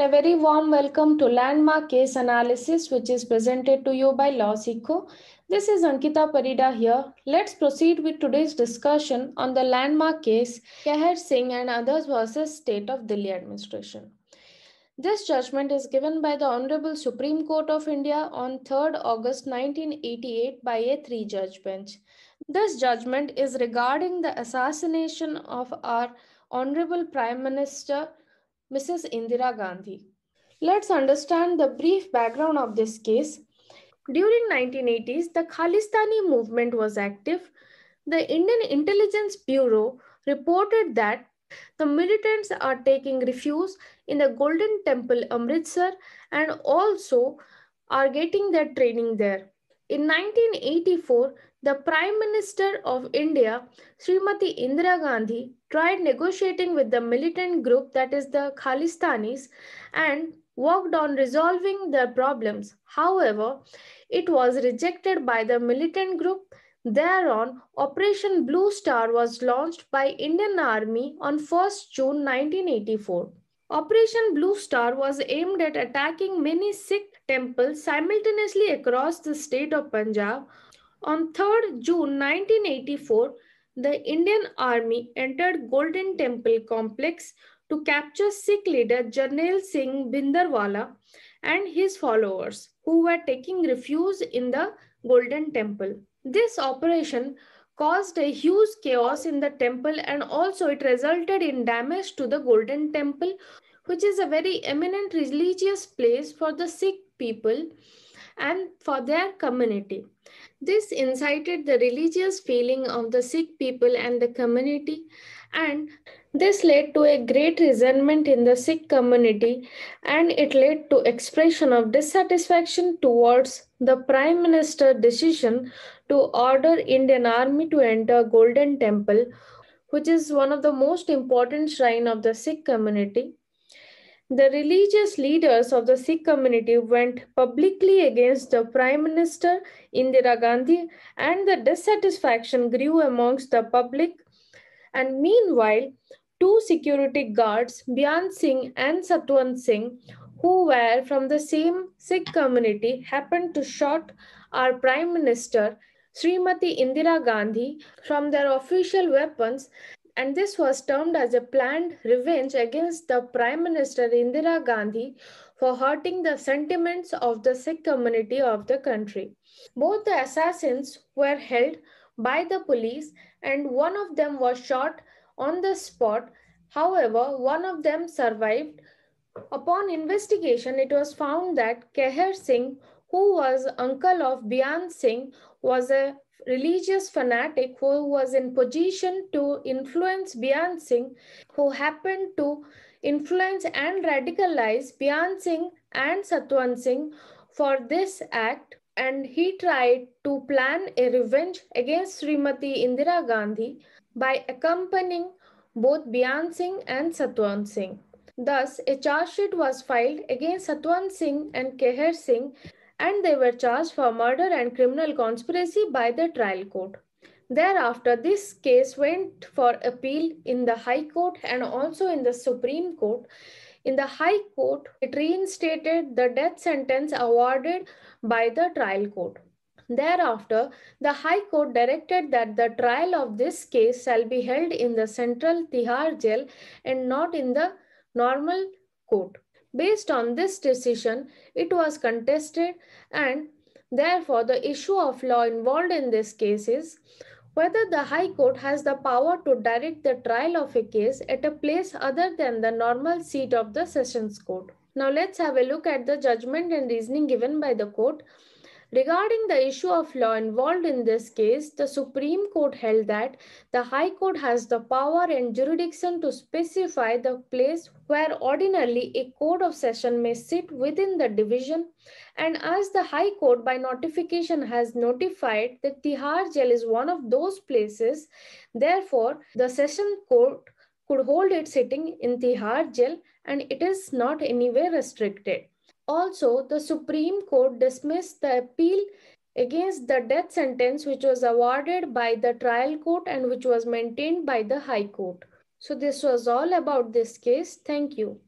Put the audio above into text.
a very warm welcome to Landmark Case Analysis, which is presented to you by LawSikho. This is Ankita Parida here. Let's proceed with today's discussion on the landmark case Kehar Singh and others versus State of Delhi Administration. This judgment is given by the Honorable Supreme Court of India on 3rd August 1988 by a three judge bench. This judgment is regarding the assassination of our Honorable Prime Minister Mrs. Indira Gandhi. Let's understand the brief background of this case. During 1980s, the Khalistani movement was active. The Indian Intelligence Bureau reported that the militants are taking refuge in the Golden Temple Amritsar and also are getting their training there. In 1984, the Prime Minister of India, Srimati Indira Gandhi, tried negotiating with the militant group that is the Khalistanis and worked on resolving their problems. However, it was rejected by the militant group. Thereon, Operation Blue Star was launched by Indian Army on 1st June 1984. Operation Blue Star was aimed at attacking many Sikh temples simultaneously across the state of Punjab. On 3rd June 1984, the Indian Army entered Golden Temple complex to capture Sikh leader Jarnail Singh Bhindranwale and his followers, who were taking refuge in the Golden Temple. This operation caused a huge chaos in the temple and also it resulted in damage to the Golden Temple, which is a very eminent religious place for the Sikh people and for their community. This incited the religious feeling of the Sikh people and the community, and this led to a great resentment in the Sikh community, and it led to expression of dissatisfaction towards the Prime Minister decision to order Indian Army to enter Golden Temple, which is one of the most important shrine of the Sikh community the religious leaders of the Sikh community went publicly against the Prime Minister Indira Gandhi, and the dissatisfaction grew amongst the public. And meanwhile, two security guards, Beant Singh and Satwant Singh, who were from the same Sikh community, happened to shot our Prime Minister Srimati Indira Gandhi from their official weapons and this was termed as a planned revenge against the Prime Minister Indira Gandhi for hurting the sentiments of the Sikh community of the country. Both the assassins were held by the police and one of them was shot on the spot. However, one of them survived. Upon investigation, it was found that Kehar Singh, who was uncle of Beant Singh, was a religious fanatic who was in position to influence Beant Singh, who happened to influence and radicalize Beant Singh and Satwant Singh for this act. And he tried to plan a revenge against Srimati Indira Gandhi by accompanying both Beant Singh and Satwant Singh. Thus, a charge sheet was filed against Satwant Singh and Kehar Singh and they were charged for murder and criminal conspiracy by the trial court. Thereafter, this case went for appeal in the High Court and also in the Supreme Court. In the High Court, it reinstated the death sentence awarded by the trial court. Thereafter, the High Court directed that the trial of this case shall be held in the central Tihar jail and not in the normal court. Based on this decision, it was contested and therefore the issue of law involved in this case is whether the High Court has the power to direct the trial of a case at a place other than the normal seat of the Sessions Court. Now let's have a look at the judgment and reasoning given by the court. Regarding the issue of law involved in this case, the Supreme Court held that the High Court has the power and jurisdiction to specify the place where ordinarily a court of session may sit within the division. And as the High Court by notification has notified that Tihar Jail is one of those places, therefore the session court could hold its sitting in Tihar Jail and it is not anywhere restricted. Also, the Supreme Court dismissed the appeal against the death sentence which was awarded by the trial court and which was maintained by the High Court. So this was all about this case. Thank you.